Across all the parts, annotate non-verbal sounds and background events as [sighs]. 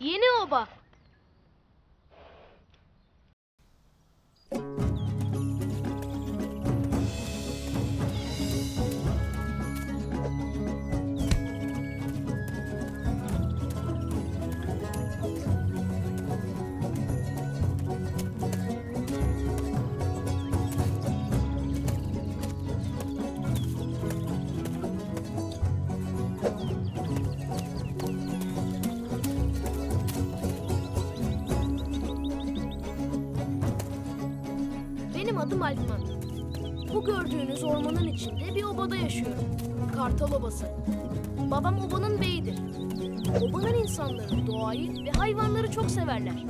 Yeni oba. Benim adım Alpman. Bu gördüğünüz ormanın içinde bir obada yaşıyorum. Kartal Obası. Babam obanın beyidir. Obanın insanları doğayı ve hayvanları çok severler.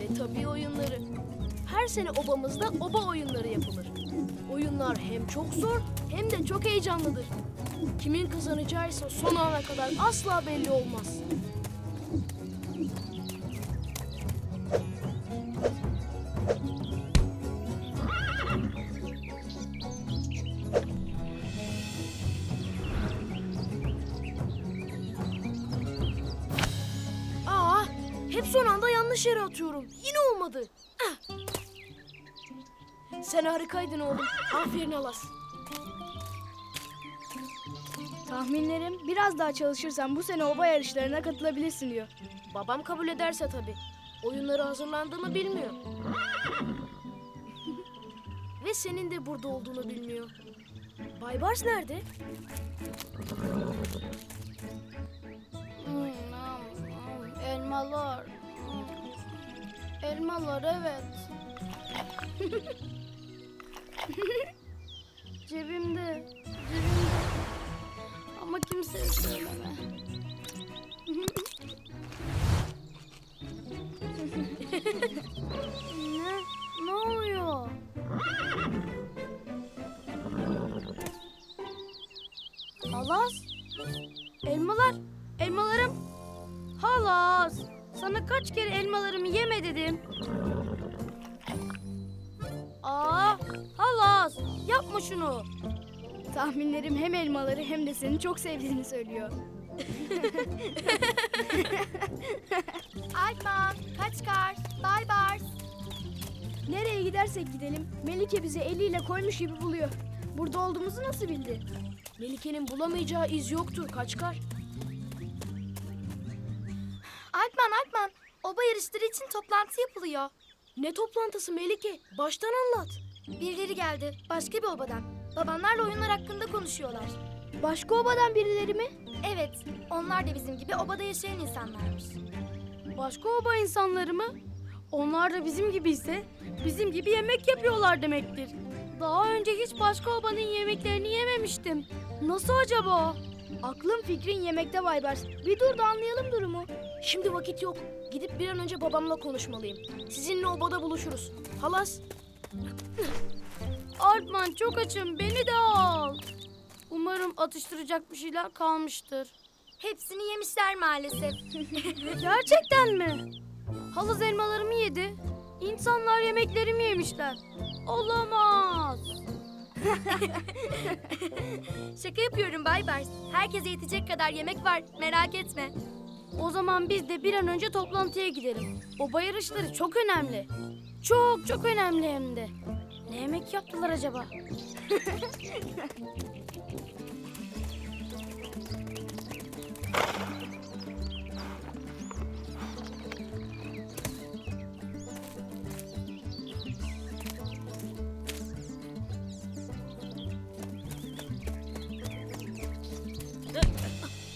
Ve tabii oyunları. Her sene obamızda oba oyunları yapılır. Oyunlar hem çok zor hem de çok heyecanlıdır. Kimin kazanacağıysa son ana kadar asla belli olmaz. Sen harikaydın oğlum. Aferin Alas. Tahminlerim biraz daha çalışırsan bu sene oba yarışlarına katılabilirsin diyor. Babam kabul ederse tabii. Oyunlara hazırlandığımı bilmiyor. Ve senin de burada olduğunu bilmiyor. Baybars nerede? Hmm, elmalar. Elmalar evet. [laughs] [laughs] cebimde, cebimde. Ama kimseye söyleme. [laughs] ne? Ne oluyor? Halas? Elmalar, elmalarım. Halas, sana kaç kere elmalarımı şunu. Tahminlerim hem elmaları hem de seni çok sevdiğini söylüyor. [laughs] Alpman, Kaçkar, Baybars. Nereye gidersek gidelim Melike bizi eliyle koymuş gibi buluyor. Burada olduğumuzu nasıl bildi? Melike'nin bulamayacağı iz yoktur Kaçkar. Alpman, Alpman. Oba yarışları için toplantı yapılıyor. Ne toplantısı Melike? Baştan anlat. Birileri geldi, başka bir obadan. Babanlarla oyunlar hakkında konuşuyorlar. Başka obadan birileri mi? Evet, onlar da bizim gibi obada yaşayan insanlarmış. Başka oba insanları mı? Onlar da bizim gibiyse bizim gibi yemek yapıyorlar demektir. Daha önce hiç başka obanın yemeklerini yememiştim. Nasıl acaba? Aklım fikrin yemekte Baybars. Bir dur da anlayalım durumu. Şimdi vakit yok. Gidip bir an önce babamla konuşmalıyım. Sizinle obada buluşuruz. Halas, Alpman çok açım beni de al. Umarım atıştıracak bir şeyler kalmıştır. Hepsini yemişler maalesef. [laughs] Gerçekten mi? Halız elmalarımı yedi. İnsanlar yemeklerimi yemişler. Olamaz. [laughs] Şaka yapıyorum Baybars. Herkese yetecek kadar yemek var, merak etme. O zaman biz de bir an önce toplantıya gidelim. Oba yarışları çok önemli. Çok çok önemli hem de. Ne yemek yaptılar acaba?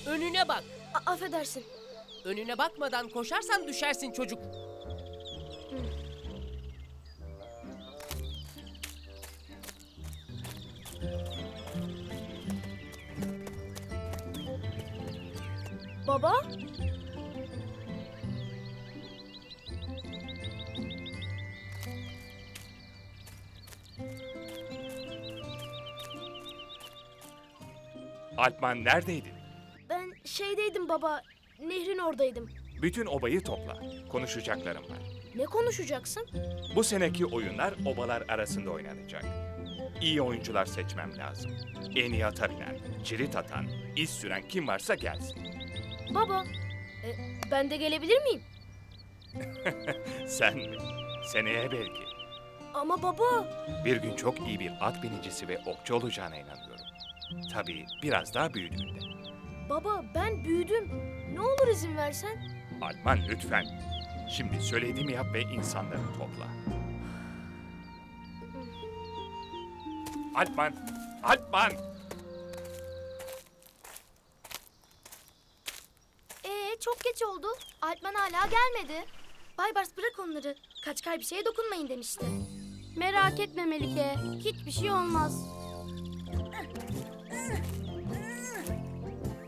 Önüne bak. a- affedersin. Önüne bakmadan koşarsan düşersin çocuk. Baba? Alpman neredeydin? Ben şeydeydim baba. Nehrin oradaydım. Bütün obayı topla. Konuşacaklarım var. Ne konuşacaksın? Bu seneki oyunlar obalar arasında oynanacak. İyi oyuncular seçmem lazım. En iyi ata binen, cirit atan, iz süren kim varsa gelsin. Baba, Ben de gelebilir miyim? [laughs] Sen mi? Seneye belki. Ama baba. Bir gün çok iyi bir at binicisi ve okçu olacağına inanıyorum. Tabii biraz daha büyüdüğünde. Baba ben büyüdüm. Ne olur izin versen. Alman lütfen. Şimdi söylediğimi yap ve insanları topla. Alman! Alman! Çok geç oldu. Altman hala gelmedi. Baybars bırak onları. Kaçkar bir şeye dokunmayın demişti. Merak etme Melike. Hiçbir şey olmaz.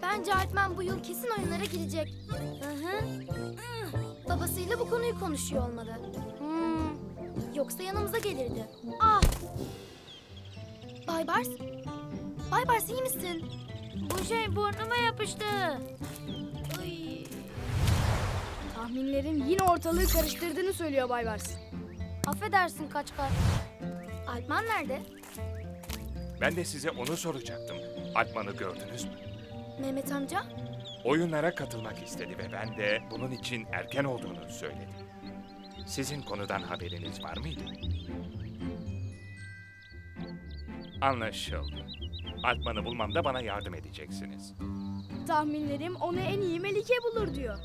Bence Altman bu yıl kesin oyunlara girecek. Hı hı. Babasıyla bu konuyu konuşuyor olmalı. Hmm. Yoksa yanımıza gelirdi. Ah! Baybars? Baybars iyi misin? Bu şey burnuma yapıştı. Ay. Tahminlerim yine ortalığı karıştırdığını söylüyor Baybars. Affedersin Kaçkar. Altman nerede? Ben de size onu soracaktım. Alman'ı gördünüz mü? Mehmet amca? Oyunlara katılmak istedi ve ben de bunun için erken olduğunu söyledim. Sizin konudan haberiniz var mıydı? Anlaşıldı. Alpman'ı bulmamda bana yardım edeceksiniz. Tahminlerim onu en iyi Melike bulur diyor.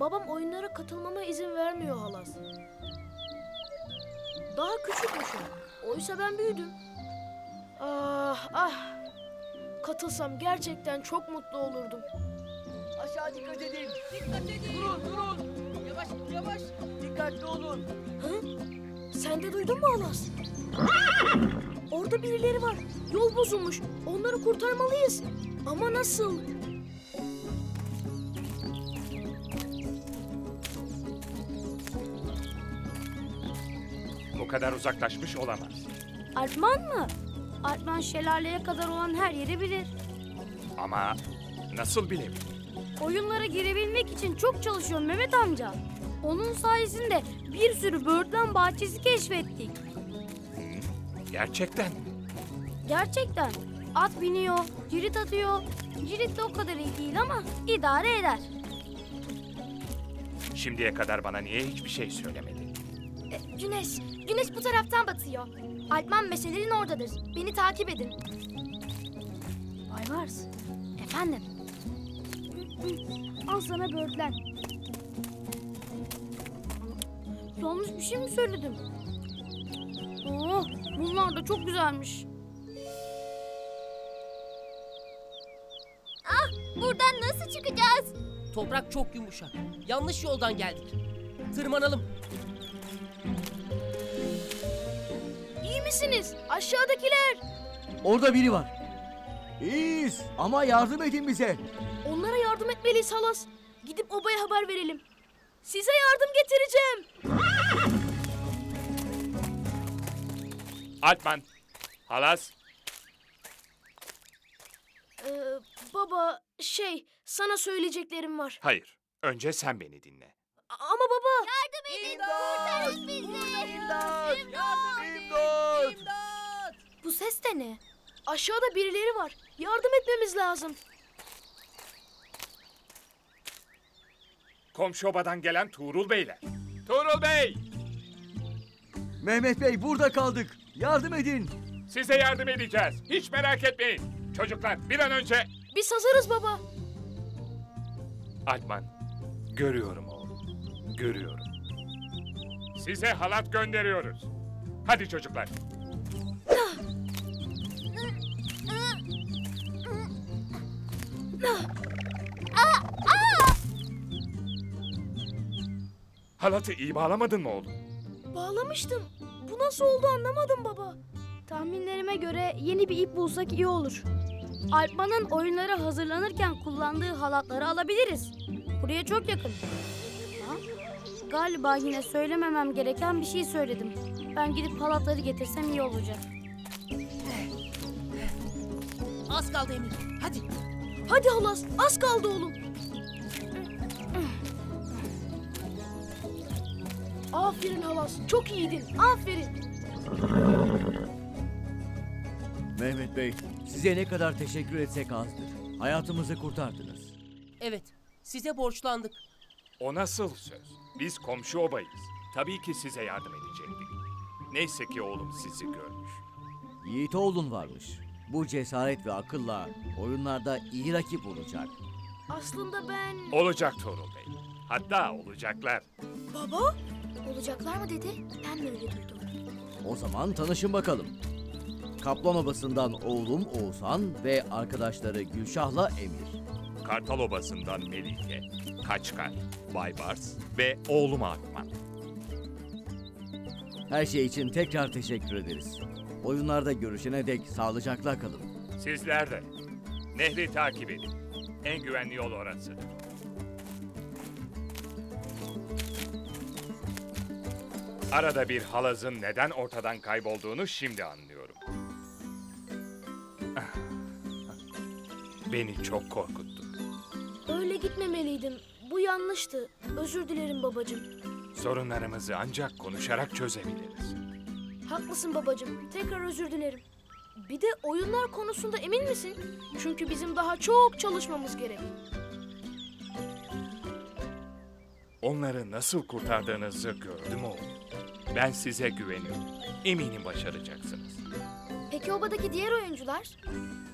Babam oyunlara katılmama izin vermiyor halas. Daha küçükmüşüm. Oysa ben büyüdüm. Ah ah. Katılsam gerçekten çok mutlu olurdum. Aşağı dikkat edin. Dikkat edin. Durun durun. Yavaş yavaş. Dikkatli olun. Hı? Sen de duydun mu halas? Orada birileri var. Yol bozulmuş. Onları kurtarmalıyız. Ama nasıl? Bu kadar uzaklaşmış olamaz. Alpman mı? Alpman şelaleye kadar olan her yeri bilir. Ama nasıl bilebilir? Oyunlara girebilmek için çok çalışıyor Mehmet amca. Onun sayesinde bir sürü böğürtlen bahçesi keşfettik. Gerçekten mi? Gerçekten. At biniyor, cirit atıyor. Cirit de o kadar iyi değil ama idare eder. Şimdiye kadar bana niye hiçbir şey söylemedi? E, güneş. Güneş bu taraftan batıyor. Altman meşelerin oradadır. Beni takip edin. Baybars. Efendim. Al sana böğürtlen. Yanlış bir şey mi söyledim? Oh, bunlar da çok güzelmiş. Buradan nasıl çıkacağız? Toprak çok yumuşak. Yanlış yoldan geldik. Tırmanalım. Misiniz? Aşağıdakiler. Orada biri var. İyiyiz ama yardım edin bize. Onlara yardım etmeliyiz halas. Gidip obaya haber verelim. Size yardım getireceğim. Alpman! Halas! Ee, baba şey sana söyleyeceklerim var. Hayır. Önce sen beni dinle. Ama baba İmdat! İmdat! Yardım edin imdat! İmdat! Bu ses de ne? aşağıda birileri var. Yardım etmemiz lazım. Komşu obadan gelen Tuğrul Beyler. Tuğrul Bey! Mehmet Bey burada kaldık. Yardım edin. Size yardım edeceğiz. Hiç merak etmeyin. Çocuklar bir an önce... Biz hazırız baba. Alpman, görüyorum oğlum. Görüyorum. Size halat gönderiyoruz. Hadi çocuklar. Halatı iyi bağlamadın mı oğlum? Bağlamıştım. Bu nasıl oldu anlamadım baba. Tahminlerime göre yeni bir ip bulsak iyi olur. Alpman'ın oyunlara hazırlanırken kullandığı halatları alabiliriz. Buraya çok yakın. Galiba yine söylememem gereken bir şey söyledim. Ben gidip halatları getirsem iyi olacak. Az kaldı Emir. Hadi. Hadi halas az kaldı oğlum. Aferin halas çok iyiydin aferin. Mehmet Bey size ne kadar teşekkür etsek azdır. Hayatımızı kurtardınız. Evet, size borçlandık. O nasıl söz? Biz komşu obayız. Tabii ki size yardım edecektik. Neyse ki oğlum sizi görmüş. Yiğit oğlun varmış. Bu cesaret ve akılla oyunlarda iyi rakip olacak. Aslında ben... Olacak Torun Bey. Hatta olacaklar. Baba? Olacaklar mı dedi? Ben de öyle duydum. O zaman tanışın bakalım. Kaplan Obası'ndan oğlum Oğuzhan ve arkadaşları Gülşah'la Emir. Kartal Obası'ndan Melike, Kaçkar, Baybars ve oğlum Akman. Her şey için tekrar teşekkür ederiz. Oyunlarda görüşene dek sağlıcakla kalın. Sizler de. Nehri takip edin. En güvenli yol orasıdır. Arada bir halazın neden ortadan kaybolduğunu şimdi anlıyorum. Beni çok korkuttu. Öyle gitmemeliydim. Bu yanlıştı. Özür dilerim babacığım. Sorunlarımızı ancak konuşarak çözebiliriz. Haklısın babacığım. Tekrar özür dilerim. Bir de oyunlar konusunda emin misin? Çünkü bizim daha çok çalışmamız gerek. Onları nasıl kurtardığınızı gördüm oğlum. Ben size güveniyorum. Eminim başaracaksınız. Peki obadaki diğer oyuncular?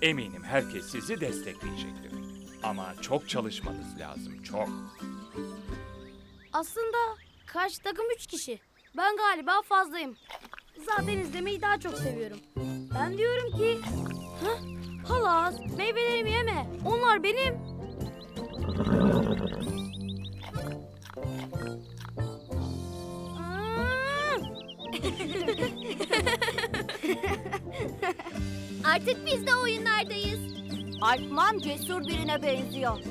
Eminim herkes sizi destekleyecektir. Ama çok çalışmanız lazım, çok. Aslında karşı takım üç kişi. Ben galiba fazlayım. Zaten izlemeyi daha çok seviyorum. Ben diyorum ki... Hah, halas meyvelerimi yeme. Onlar benim. Artık biz de oyunlardayız. Alpman cesur birine benziyor. [laughs]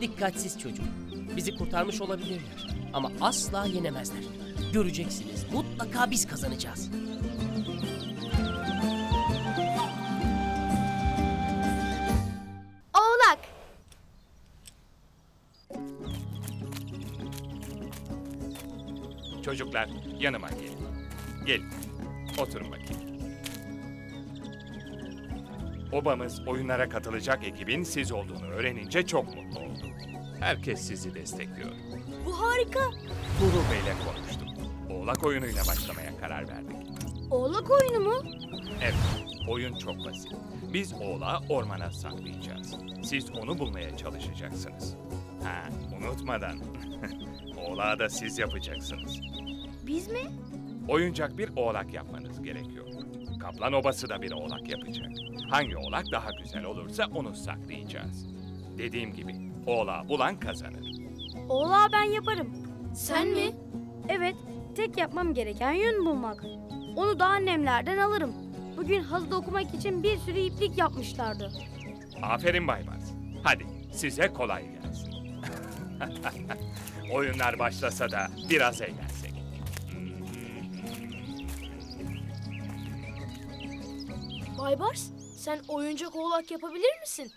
Dikkatsiz çocuk. Bizi kurtarmış olabilirler. Ama asla yenemezler. Göreceksiniz. Mutlaka biz kazanacağız. Oğlak. Çocuklar yanıma gelin. Gelin. Oturun bakayım. Obamız oyunlara katılacak ekibin siz olduğunu öğrenince çok mutlu oldu. Herkes sizi destekliyor. Bu harika. Tuğrul Bey'le konuştum. Oğlak oyunuyla başlamaya karar verdik. Oğlak oyunu mu? Evet, oyun çok basit. Biz oğlağı ormana saklayacağız. Siz onu bulmaya çalışacaksınız. Ha, unutmadan. [laughs] oğlağı da siz yapacaksınız. Biz mi? Oyuncak bir oğlak yapmanız gerekiyor. Kaplan obası da bir oğlak yapacak. Hangi oğlak daha güzel olursa onu saklayacağız. Dediğim gibi oğlağı bulan kazanır. Oğlağı ben yaparım. Sen mi? Evet, tek yapmam gereken yün bulmak. Onu da annemlerden alırım. Bugün halı dokumak için bir sürü iplik yapmışlardı. Aferin Baybars. Hadi size kolay gelsin. [laughs] Oyunlar başlasa da biraz eğlensek. Baybars, sen oyuncak oğlak yapabilir misin?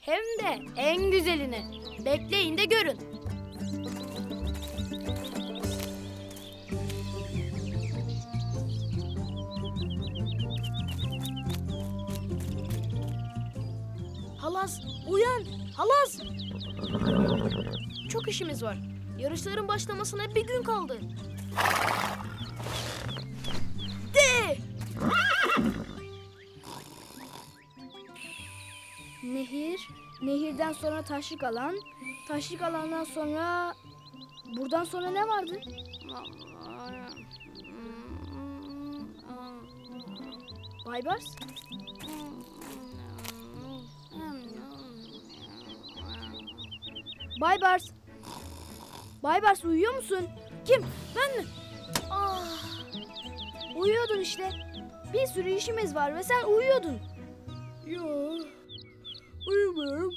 Hem de en güzelini. Bekleyin de görün. Halas, uyan! Halas! Çok işimiz var. Yarışların başlamasına bir gün kaldı. Nehir, nehirden sonra taşlık alan, taşlık alandan sonra... Buradan sonra ne vardı? Baybars? Baybars! Baybars uyuyor musun? Kim? Ben mi? Ah! Uyuyordun işte. Bir sürü işimiz var ve sen uyuyordun. Yo, uyumuyorum.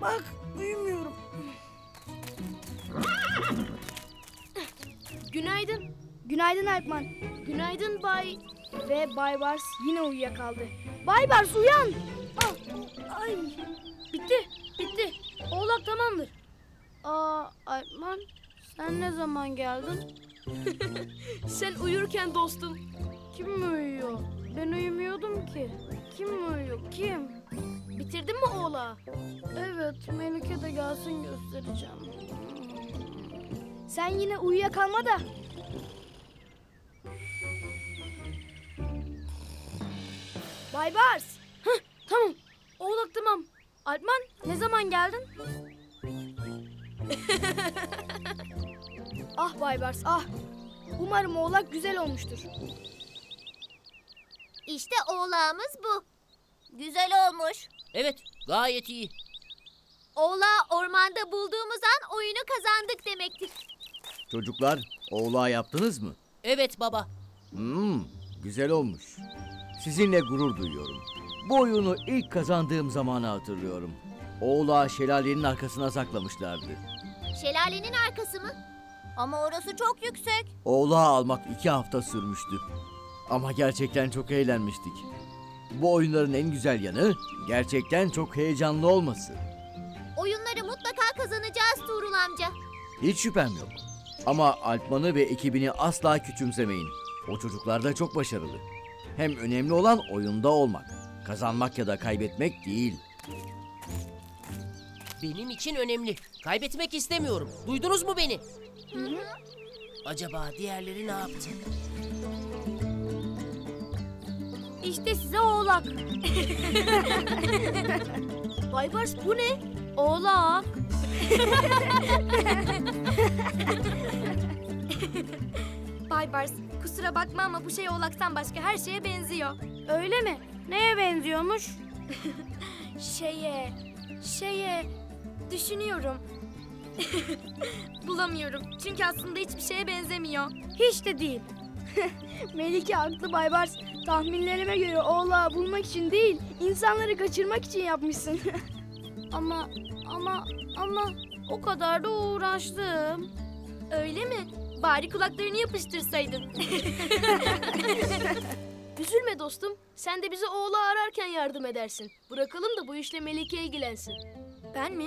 Bak, uyumuyorum. Günaydın. Günaydın Alpman. Günaydın Bay... Ve Baybars yine uyuyakaldı. Baybars uyan! Ah, ay. Bitti, bitti. Oğlak tamamdır. Aa, Alpman sen ne zaman geldin? [laughs] Sen uyurken dostum. Kim mi uyuyor? Ben uyumuyordum ki. Kim uyuyor kim? Bitirdin mi oğla? Evet Melike de gelsin göstereceğim. Sen yine uyuyakalma da. Bay Bars. Tamam. Oğlak tamam. Alpman ne zaman geldin? [laughs] Ah Bay Bars ah. Umarım oğlak güzel olmuştur. İşte oğlağımız bu. Güzel olmuş. Evet, gayet iyi. Oğlağı ormanda bulduğumuz an oyunu kazandık demektir. Çocuklar, oğlağı yaptınız mı? Evet baba. Hmm, güzel olmuş. Sizinle gurur duyuyorum. Bu oyunu ilk kazandığım zamanı hatırlıyorum. Oğlağı şelalenin arkasına saklamışlardı. Şelalenin arkası mı? Ama orası çok yüksek. Oğlağı almak iki hafta sürmüştü. Ama gerçekten çok eğlenmiştik. Bu oyunların en güzel yanı gerçekten çok heyecanlı olması. Oyunları mutlaka kazanacağız Tuğrul amca. Hiç şüphem yok. Ama Alpman'ı ve ekibini asla küçümsemeyin. O çocuklar da çok başarılı. Hem önemli olan oyunda olmak. Kazanmak ya da kaybetmek değil. Benim için önemli. Kaybetmek istemiyorum. Duydunuz mu beni? Acaba diğerleri ne yaptı? İşte size oğlak. [laughs] Bay Bars bu ne? Oğlak. [laughs] Baybars kusura bakma ama bu şey oğlaktan başka her şeye benziyor. Öyle mi? Neye benziyormuş? [laughs] Şeye, şeye düşünüyorum. Bulamıyorum. Çünkü aslında hiçbir şeye benzemiyor. Hiç de değil. [laughs] Melike haklı Bay Bars. Tahminlerime göre oğlağı bulmak için değil, insanları kaçırmak için yapmışsın. [laughs] Ama ama ama o kadar da uğraştım. Öyle mi? Bari kulaklarını yapıştırsaydın. [laughs] Üzülme dostum. Sen de bize oğlağı ararken yardım edersin. Bırakalım da bu işle Melike ilgilensin. ben mi?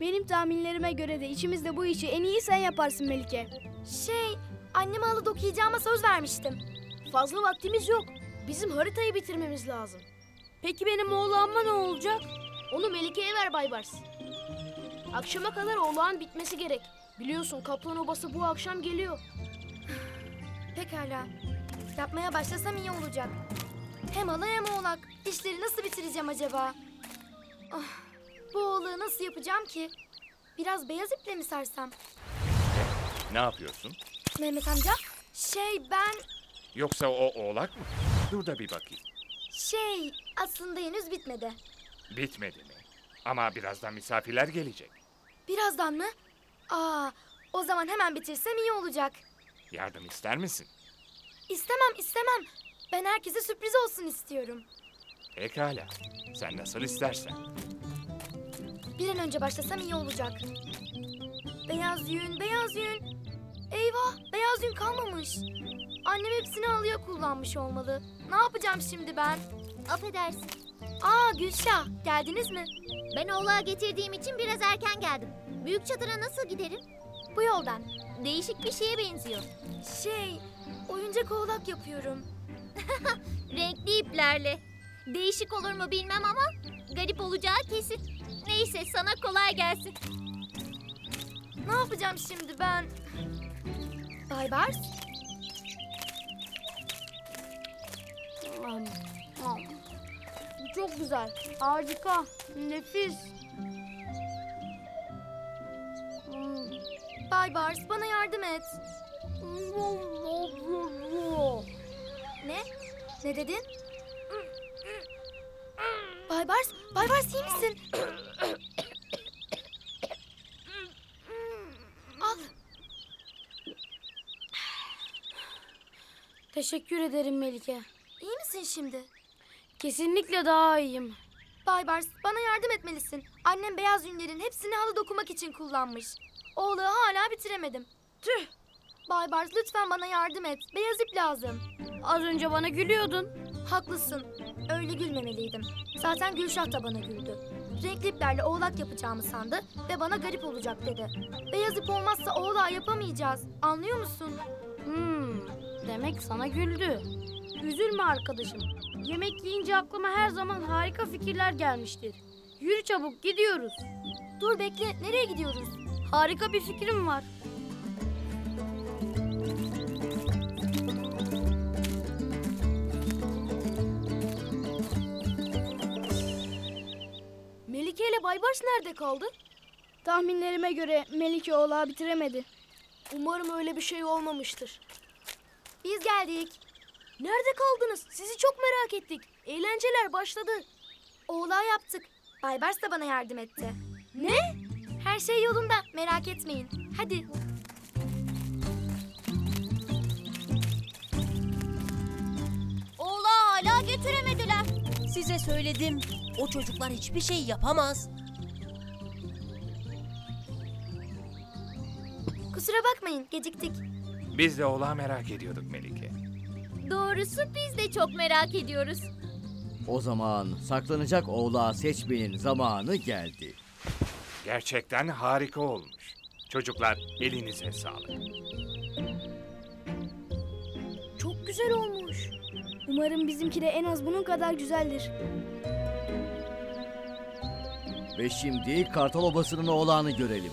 Benim tahminlerime göre de içimizde bu işi en iyi sen yaparsın Melike. Şey, anneme halı dokuyacağıma söz vermiştim. Fazla vaktimiz yok. Bizim haritayı bitirmemiz lazım. Peki benim oğlağıma ne olacak? Onu Melike'ye ver Baybars. Akşama kadar oğlağın bitmesi gerek. Biliyorsun kaplan obası bu akşam geliyor. [sighs] Pekala. Yapmaya başlasam iyi olacak. Hem halı hem oğlak. İşleri nasıl bitireceğim acaba? Ah, bu oğlağı nasıl yapacağım ki? Biraz beyaz iple mi sarsam? Ne yapıyorsun? Mehmet amca, şey ben... Yoksa o oğlak mı? Dur da bir bakayım. Şey, aslında henüz bitmedi. Bitmedi mi? Ama birazdan misafirler gelecek. Birazdan mı? Aa, o zaman hemen bitirsem iyi olacak. Yardım ister misin? İstemem, istemem. Ben herkese sürpriz olsun istiyorum. Pekala. Sen nasıl istersen. Bir an önce başlasam iyi olacak. Beyaz yün, beyaz yün. Eyvah, beyaz yün kalmamış. Annem hepsini halıya kullanmış olmalı. Ne yapacağım şimdi ben? Affedersin. Aa Gülşah, geldiniz mi? Ben oğlağı getirdiğim için biraz erken geldim. Büyük çadıra nasıl giderim? Bu yoldan. Değişik bir şeye benziyor. Şey, oyuncak oğlak yapıyorum. [laughs] Renkli iplerle. Değişik olur mu bilmem ama garip olacağı kesin. Neyse sana kolay gelsin. Ne yapacağım şimdi ben? Bay Bars? Çok güzel. Harika. Nefis. Hmm. Bay Bars bana yardım et. Ne? Ne dedin? Bay Bars, Bay Bars iyi misin? [coughs] Al. Teşekkür ederim Melike. İyi misin şimdi? Kesinlikle daha iyiyim. Bay Bars, bana yardım etmelisin. Annem beyaz yünlerin hepsini halı dokumak için kullanmış. Oğlağı hala bitiremedim. Tüh. Bay Bars lütfen bana yardım et. Beyaz ip lazım. Az önce bana gülüyordun. Haklısın. Öyle gülmemeliydim. Zaten Gülşah da bana güldü. Renkli iplerle oğlak yapacağımı sandı ve bana garip olacak dedi. Beyaz ip olmazsa oğlağı yapamayacağız. Anlıyor musun? Hmm. Demek sana güldü. Üzülme arkadaşım. Yemek yiyince aklıma her zaman harika fikirler gelmiştir. Yürü çabuk gidiyoruz. Dur bekle, nereye gidiyoruz? Harika bir fikrim var. Melike ile Baybars nerede kaldı? Tahminlerime göre Melike oğlağı bitiremedi. Umarım öyle bir şey olmamıştır. Biz geldik. Nerede kaldınız? Sizi çok merak ettik. Eğlenceler başladı. Oğlağı yaptık. Baybars da bana yardım etti. Ne? Her şey yolunda, merak etmeyin. Hadi. Oğlağı hala götüremediler. Size söyledim. O çocuklar hiçbir şey yapamaz. Kusura bakmayın, geciktik. Biz de oğlağı merak ediyorduk Melike. Doğrusu biz de çok merak ediyoruz. O zaman saklanacak oğlağı seçmenin zamanı geldi. Gerçekten harika olmuş. Çocuklar elinize sağlık. Çok güzel olmuş. Umarım bizimki de en az bunun kadar güzeldir. Ve şimdi Kartal Obası'nın oğlağını görelim.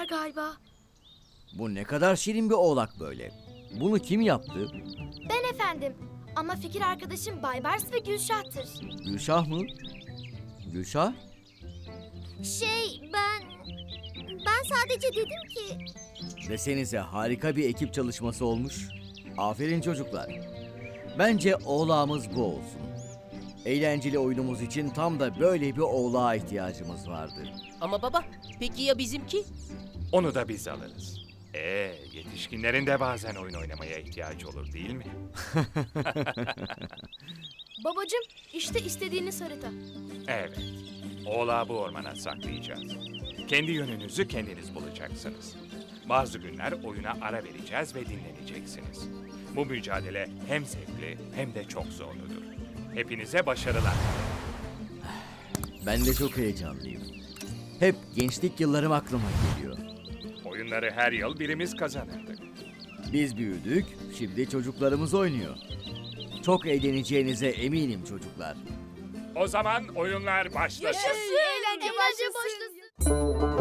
Beğenmediler galiba. Bu ne kadar şirin bir oğlak böyle. Bunu kim yaptı? Ben efendim. Ama fikir arkadaşım Baybars ve Gülşah'tır. Gülşah mı? Gülşah? Şey ben... Ben sadece dedim ki... Desenize harika bir ekip çalışması olmuş. Aferin çocuklar. Bence oğlağımız bu olsun. Eğlenceli oyunumuz için tam da böyle bir oğlağa ihtiyacımız vardı. Ama baba, peki ya bizimki? Onu da biz alırız. Ee, yetişkinlerin de bazen oyun oynamaya ihtiyacı olur değil mi? [laughs] Babacım işte istediğiniz harita. Evet. Oğlağı bu ormana saklayacağız. Kendi yönünüzü kendiniz bulacaksınız. Bazı günler oyuna ara vereceğiz ve dinleneceksiniz. Bu mücadele hem zevkli hem de çok zorludur. Hepinize başarılar. Ben de çok heyecanlıyım. Hep gençlik yıllarım aklıma geliyor. Oyunları her yıl birimiz kazanırdık. Biz büyüdük, şimdi çocuklarımız oynuyor. Çok eğleneceğinize eminim çocuklar. O zaman oyunlar başlasın. Eğlence başlasın.